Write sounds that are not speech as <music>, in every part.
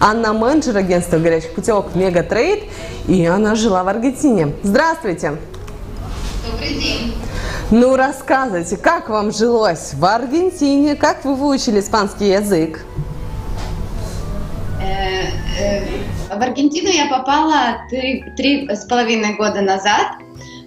Анна менеджер агентства горячих путевок Мегатрейд, и она жила в Аргентине. Здравствуйте! Добрый день! Ну, рассказывайте, как вам жилось в Аргентине, как вы выучили испанский язык? Э, э, в Аргентину я попала три, три с половиной года назад.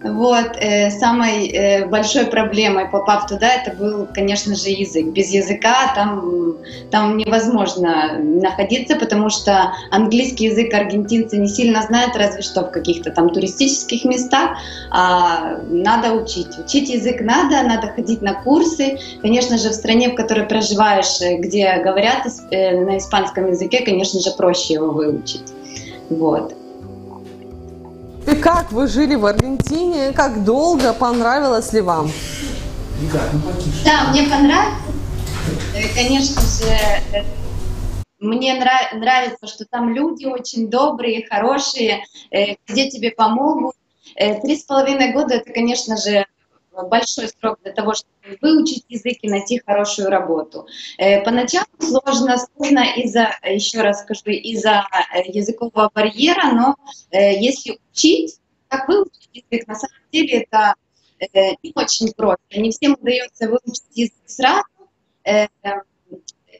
Вот, э, самой э, большой проблемой, попав туда, это был, конечно же, язык. Без языка там, там невозможно находиться, потому что английский язык аргентинцы не сильно знают, разве что в каких-то там туристических местах, а надо учить. Учить язык надо, надо ходить на курсы. Конечно же, в стране, в которой проживаешь, э, где говорят э, на испанском языке, конечно же, проще его выучить. Вот. И как вы жили в Аргентине? Как долго? Понравилось ли вам? Да, мне понравилось. Э, конечно же, э, мне нравится, что там люди очень добрые, хорошие, э, где тебе помогут. Три с половиной года это, конечно же, большой срок для того, чтобы выучить язык и найти хорошую работу. Поначалу сложно, сложно из-за, еще раз скажу, из-за языкового барьера, но если учить, как выучить язык, на самом деле это не очень просто. Не всем удается выучить язык сразу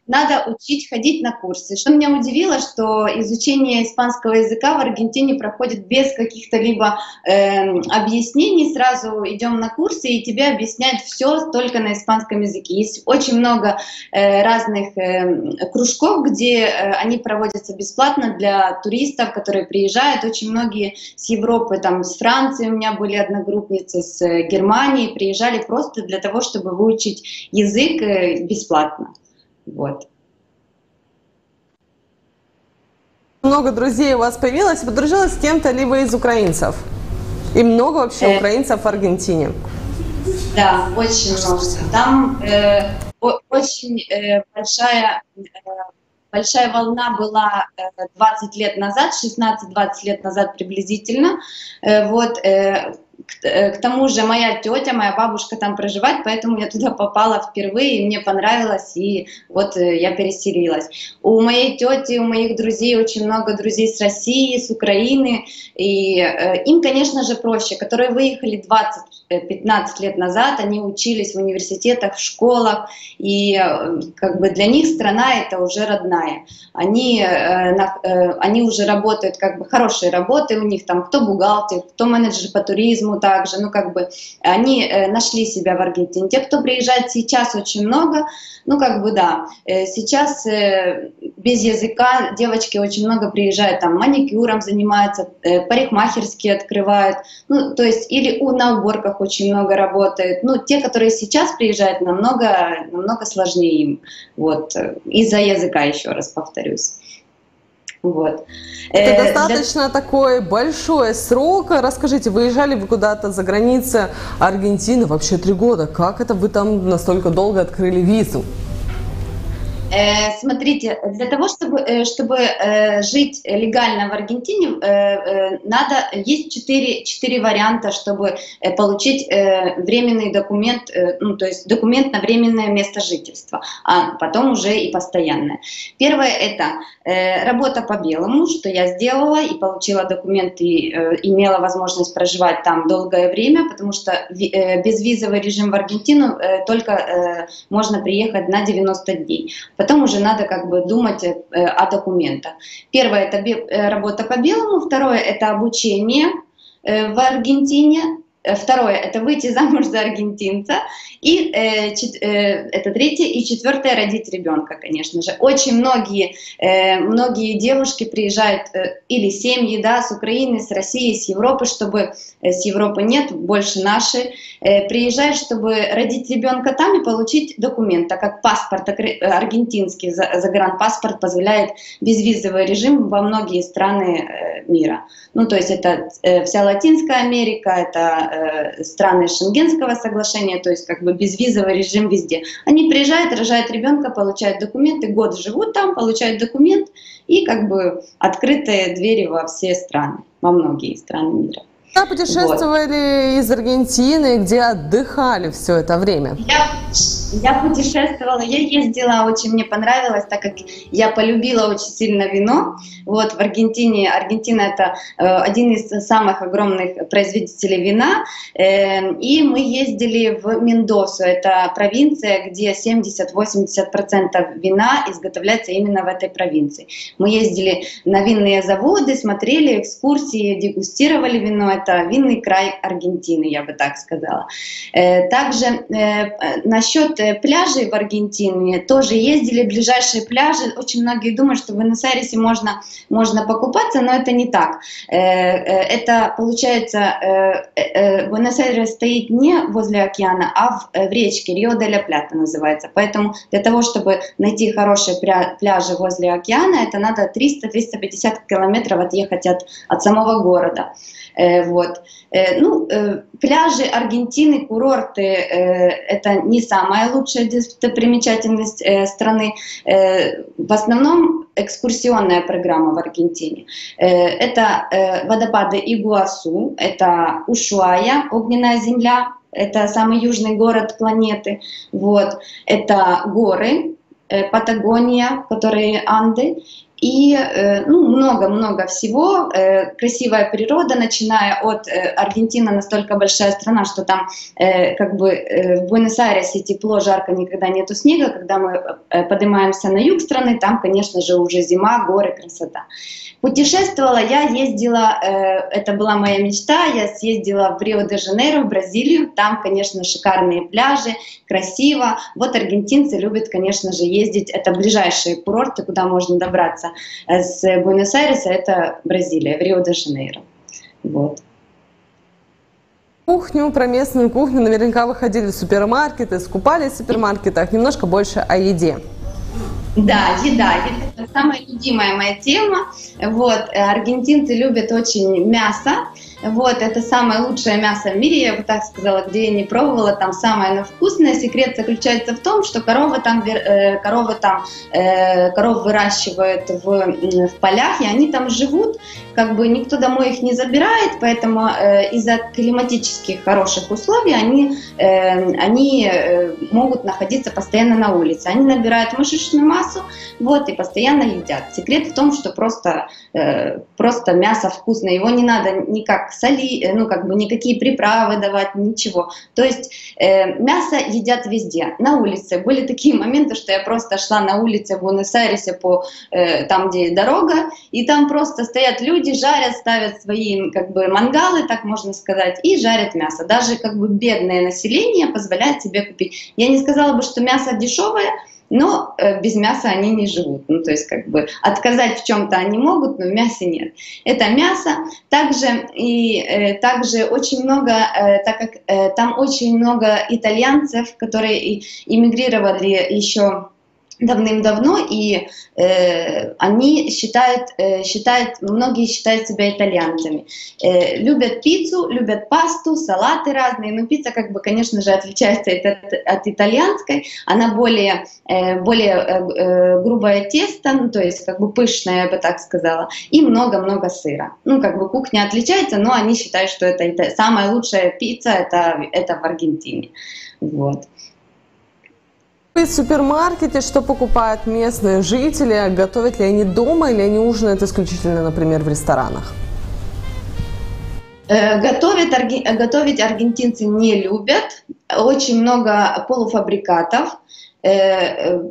надо учить ходить на курсы. Что меня удивило, что изучение испанского языка в Аргентине проходит без каких-то либо э, объяснений. Сразу идем на курсы, и тебе объясняют все только на испанском языке. Есть очень много э, разных э, кружков, где э, они проводятся бесплатно для туристов, которые приезжают. Очень многие с Европы, там, с Франции у меня были одногруппницы, с э, Германии, приезжали просто для того, чтобы выучить язык э, бесплатно. Вот. Много друзей у вас появилось, подружилась с кем-то либо из украинцев? И много вообще э, украинцев в Аргентине? Да, очень много. Там э, очень э, большая, э, большая волна была э, 20 лет назад, 16-20 лет назад приблизительно. Э, вот, э, Э, к тому же моя тетя, моя бабушка там проживает, поэтому я туда попала впервые, и мне понравилось, и вот э, я переселилась. У моей тети, у моих друзей очень много друзей с России, с Украины, и э, им, конечно же, проще, которые выехали 20-15 лет назад, они учились в университетах, в школах, и как бы для них страна это уже родная. Они, они уже работают, как бы хорошие работы у них, там кто бухгалтер, кто менеджер по туризму, также, ну как бы они э, нашли себя в Аргентине. Те, кто приезжает сейчас, очень много, ну как бы да. Э, сейчас э, без языка девочки очень много приезжают, там маникюром занимаются, парикмахерские открывают, ну то есть или у, на уборках очень много работают. Ну те, которые сейчас приезжают, намного, намного сложнее им, вот, из-за языка, еще раз повторюсь. Вот. Это э, достаточно для... такой большой срок. Расскажите, выезжали вы куда-то за границу Аргентины вообще три года. Как это вы там настолько долго открыли визу? Э, смотрите, для того, чтобы, э, чтобы э, жить легально в Аргентине, надо, есть четыре, четыре варианта, чтобы получить временный документ, ну, то есть документ на временное место жительства, а потом уже и постоянное. Первое – это работа по белому, что я сделала и получила документ и имела возможность проживать там долгое время, потому что безвизовый режим в Аргентину только можно приехать на 90 дней. Потом уже надо как бы думать э, о документах. Первое – это э, работа по белому, второе – это обучение э, в Аргентине, Второе – это выйти замуж за аргентинца. И э, чет, э, это третье. И четвертое – родить ребенка, конечно же. Очень многие, э, многие девушки приезжают, э, или семьи, да, с Украины, с России, с Европы, чтобы, э, с Европы нет, больше наши, э, приезжают, чтобы родить ребенка там и получить документ, так как паспорт аргентинский, загранпаспорт позволяет безвизовый режим во многие страны э, мира. Ну, то есть это э, вся Латинская Америка, это э, страны Шенгенского соглашения, то есть как бы безвизовый режим везде. Они приезжают, рожают ребенка, получают документы, год живут там, получают документ и как бы открытые двери во все страны, во многие страны мира. Куда путешествовали вот. из Аргентины, где отдыхали все это время? Я Я путешествовала, я ездила, очень мне понравилось, так как я полюбила очень сильно вино. Вот в Аргентине, Аргентина это э, один из самых огромных производителей вина, э, и мы ездили в Мендосу, это провинция, где 70-80% вина изготовляется именно в этой провинции. Мы ездили на винные заводы, смотрели экскурсии, дегустировали вино, это винный край Аргентины, я бы так сказала. Э, также э, насчет э, пляжей в Аргентине тоже ездили, ближайшие пляжи. Очень многие думают, что в Буэнос-Айресе можно, можно покупаться, но это не так. Это получается, Буэнос-Айрес стоит не возле океана, а в, в речке Рио-де-ля-Плята называется. Поэтому для того, чтобы найти хорошие пляжи возле океана, это надо 300-350 километров отъехать от, от самого города. Вот. Ну, пляжи Аргентины, курорты – это не лучшая достопримечательность э, страны. Э, в основном экскурсионная программа в Аргентине. Э, это водопады Игуасу, это Ушуая, огненная земля, это самый южный город планеты. Вот. Это горы, Патагония, которые Анды, и э, ну, много-много всего. Э, красивая природа, начиная от э, Аргентина настолько большая страна, что там как бы в Буэнос-Айресе тепло, жарко, никогда нету снега. Когда мы поднимаемся на юг страны, там, конечно же, уже зима, горы, красота. Путешествовала я, ездила, это была моя мечта, я съездила в Рио-де-Жанейро, в Бразилию, там, конечно, шикарные пляжи, красиво. Вот аргентинцы любят, конечно же, ездить, это ближайшие курорты, куда можно добраться с Буэнос-Айреса это Бразилия, в Рио-де-Жанейро. Вот. Кухню, про местную кухню наверняка выходили в супермаркеты, скупались в супермаркетах. Немножко больше о еде. Да, еда. Это самая любимая моя тема. Вот, аргентинцы любят очень мясо. Вот, это самое лучшее мясо в мире, я бы так сказала, где я не пробовала, там самое оно вкусное. Секрет заключается в том, что коровы там, э, коровы там, э, коров выращивают в, в полях, и они там живут, как бы никто домой их не забирает, поэтому э, из-за климатических хороших условий они, э, они э, могут находиться постоянно на улице. Они набирают мышечную массу, вот, и постоянно едят. Секрет в том, что просто, э, просто мясо вкусное, его не надо никак соли, э, ну, как бы никакие приправы давать, ничего. То есть э, мясо едят везде, на улице. Были такие моменты, что я просто шла на улице в Буэнос-Айресе, по, э, там, где дорога, и там просто стоят люди, жарят, ставят свои, как бы, мангалы, так можно сказать, и жарят мясо. Даже, как бы, бедное население позволяет себе купить. Я не сказала бы, что мясо дешевое, но э, без мяса они не живут. Ну, то есть, как бы отказать в чем-то они могут, но в мясе нет. Это мясо. Также, и, э, также очень много, э, так как там очень много итальянцев, которые иммигрировали еще давным-давно, и э, они считают, э, считают, многие считают себя итальянцами. Э, любят пиццу, любят пасту, салаты разные, но пицца, как бы, конечно же, отличается от, от, от итальянской, она более, э, более э, э, грубое тесто, ну, то есть как бы пышное, я бы так сказала, и много-много сыра. Ну, как бы кухня отличается, но они считают, что это, это самая лучшая пицца, это, это в Аргентине. Вот. В супермаркете что покупают местные жители? Готовят ли они дома или они ужинают исключительно, например, в ресторанах? Э, готовят, готовить аргентинцы не любят. Очень много полуфабрикатов. Э, э,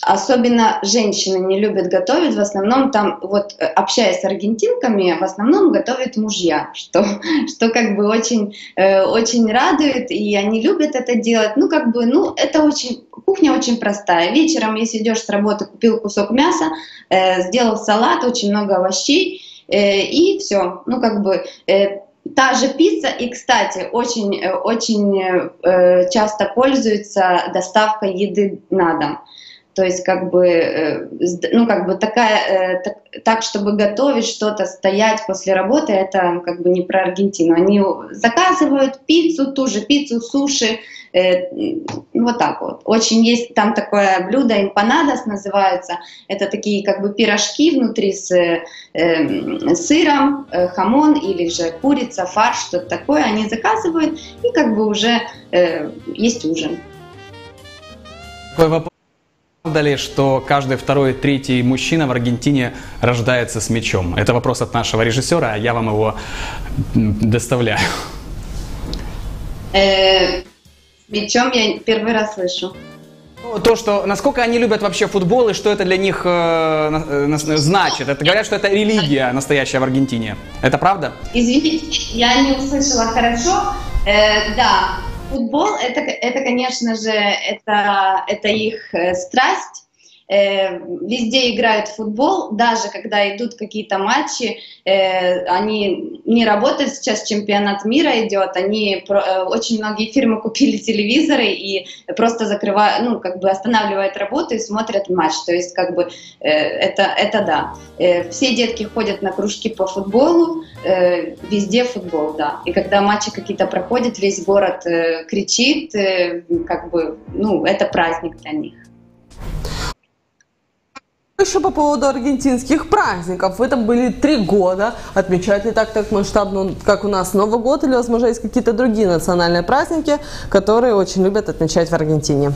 особенно женщины не любят готовить, в основном там, вот общаясь с аргентинками, в основном готовят мужья, что, что как бы очень, очень радует, и они любят это делать. Ну, как бы, ну, это очень, кухня очень простая. Вечером, если идешь с работы, купил кусок мяса, сделал салат, очень много овощей, и все. Ну, как бы Та же пицца, и, кстати, очень, э, очень э, часто пользуется доставкой еды на дом. То есть как бы, э, ну как бы такая, так, так чтобы готовить что-то, стоять после работы, это как бы не про Аргентину. Они заказывают пиццу, ту же пиццу, суши, Э, вот так вот. Очень есть там такое блюдо, импанадос называется. Это такие как бы пирожки внутри с э, сыром, э, хамон или же курица, фарш, что-то такое. Они заказывают и как бы уже э, есть ужин. Правда ли, что каждый второй, третий мужчина в Аргентине рождается с мечом? Это вопрос от нашего режиссера, а я вам его доставляю. Э, мечом я первый раз слышу. Ну, то, что насколько они любят вообще футбол и что это для них э, э, значит. Это говорят, что это религия настоящая в Аргентине. Это правда? Извините, я не услышала хорошо. Э, да, футбол это, это, конечно же, это, это их э, страсть. Э, везде играют в футбол, даже когда идут какие-то матчи, э, они не работают сейчас, чемпионат мира идет, они очень многие фирмы купили телевизоры и просто закрывают, ну как бы останавливают работу и смотрят матч, то есть как бы это это да. Все детки ходят на кружки по футболу, везде футбол, да. И когда матчи какие-то проходят, весь город кричит, как бы, ну это праздник для них. Еще по поводу аргентинских праздников. Вы там были три года. Отмечают ли так, так масштабно, как у нас Новый год? Или, возможно, есть какие-то другие национальные праздники, которые очень любят отмечать в Аргентине?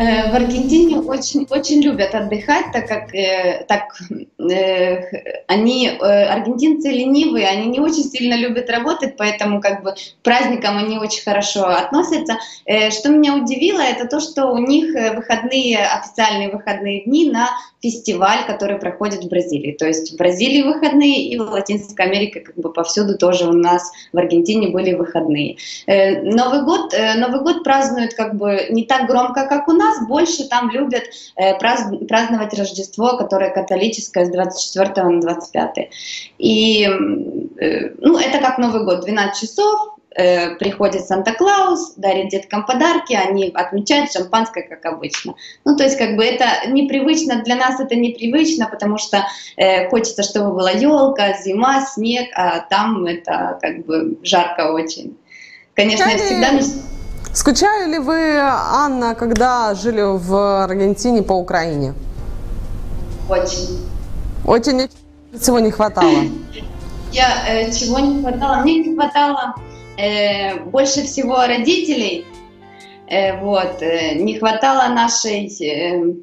Э, в Аргентине очень, очень любят отдыхать, так как э, так, э, они, э, аргентинцы ленивые, они не очень сильно любят работать, поэтому как бы к праздникам они очень хорошо относятся. Э, что меня удивило, это то, что у них э, выходные, официальные выходные дни на фестиваль, который проходит в Бразилии. То есть в Бразилии выходные и в Латинской Америке как бы повсюду тоже у нас в Аргентине были выходные. Э, Новый год, э, Новый год празднуют как бы не так громко, как у нас, больше там любят э, праздновать Рождество, которое католическое с 24 на 25. И ну, это как Новый год, 12 часов, э, приходит Санта-Клаус, дарит деткам подарки, они отмечают шампанское, как обычно. Ну, то есть, как бы это непривычно, для нас это непривычно, потому что э, хочется, чтобы была елка, зима, снег, а там это как бы жарко очень. Конечно, я всегда Скучали ли вы, Анна, когда жили в Аргентине по Украине? Очень. Очень всего не хватало. <coughs> Я э, чего не хватало? Мне не хватало э, больше всего родителей, э, вот, э, не хватало нашей, э,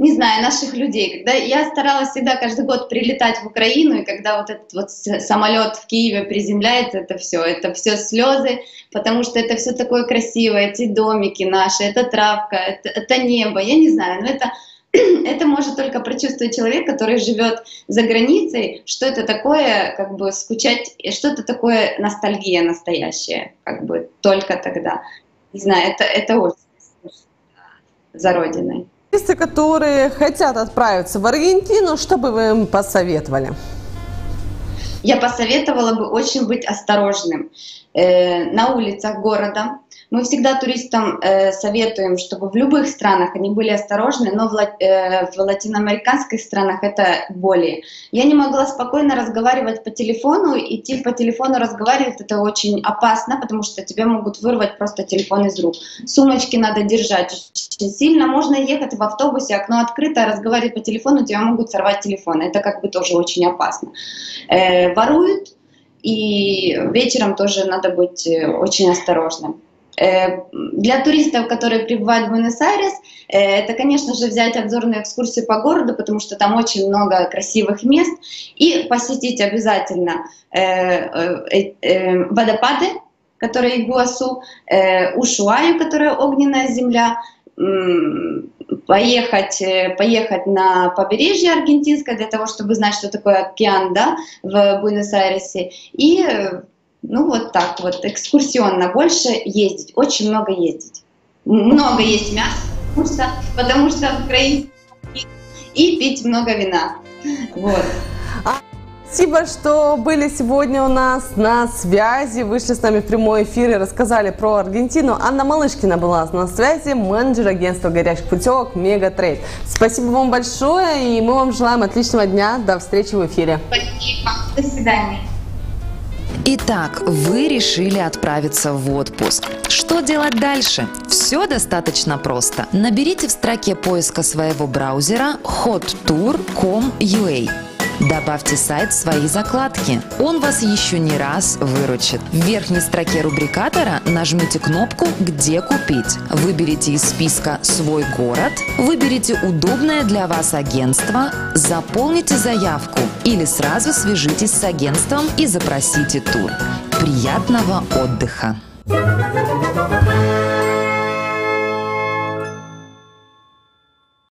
не знаю, наших людей. Когда я старалась всегда каждый год прилетать в Украину, и когда вот этот вот самолет в Киеве приземляется, это все, это все слезы, потому что это все такое красивое, эти домики наши, это травка, это, это небо, я не знаю, но это <clears throat> это может только прочувствовать человек, который живет за границей, что это такое, как бы скучать, что это такое ностальгия настоящая, как бы только тогда. Не знаю, это, это очень за родиной. Туристы, которые хотят отправиться в Аргентину, что бы вы им посоветовали? Я посоветовала бы очень быть осторожным э, на улицах города, мы всегда туристам э, советуем, чтобы в любых странах они были осторожны, но в, э, в латиноамериканских странах это более. Я не могла спокойно разговаривать по телефону, идти по телефону разговаривать, это очень опасно, потому что тебе могут вырвать просто телефон из рук. Сумочки надо держать очень сильно, можно ехать в автобусе, окно открыто, разговаривать по телефону, тебя могут сорвать телефон, это как бы тоже очень опасно. Э, воруют, и вечером тоже надо быть э, очень осторожным. Э, для туристов, которые прибывают в Буэнос-Айрес, э, это, конечно же, взять обзорную экскурсию по городу, потому что там очень много красивых мест, и посетить обязательно э, водопады, которые Игуасу, Ушуаю, которая огненная земля, поехать, поехать на побережье аргентинское для того, чтобы знать, что такое океан да, в Буэнос-Айресе, и ну вот так вот, экскурсионно больше ездить, очень много ездить. Много есть мяса, потому что, потому что в Украине и пить много вина. Вот. Спасибо, что были сегодня у нас на связи, вышли с нами в прямой эфир и рассказали про Аргентину. Анна Малышкина была на связи, менеджер агентства горячих путевок Мегатрейд. Спасибо вам большое, и мы вам желаем отличного дня. До встречи в эфире. Спасибо. До свидания. Итак, вы решили отправиться в отпуск. Что делать дальше? Все достаточно просто. Наберите в строке поиска своего браузера hottour.com.ua Добавьте сайт в свои закладки. Он вас еще не раз выручит. В верхней строке рубрикатора нажмите кнопку «Где купить». Выберите из списка «Свой город», выберите удобное для вас агентство, заполните заявку или сразу свяжитесь с агентством и запросите тур. Приятного отдыха! Thank you.